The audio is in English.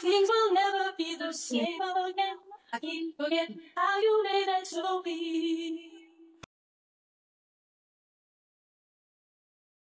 Things will never be the same again. I keep forgetting how you made it so be.